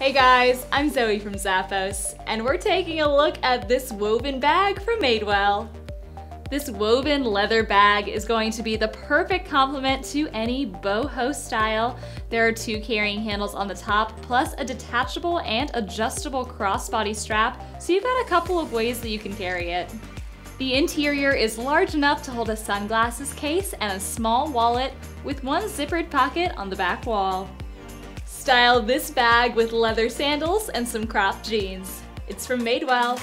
Hey guys, I'm Zoe from Zappos, and we're taking a look at this woven bag from Madewell. This woven leather bag is going to be the perfect complement to any boho style. There are two carrying handles on the top, plus a detachable and adjustable crossbody strap, so you've got a couple of ways that you can carry it. The interior is large enough to hold a sunglasses case and a small wallet with one zippered pocket on the back wall. Style this bag with leather sandals and some cropped jeans. It's from Madewell.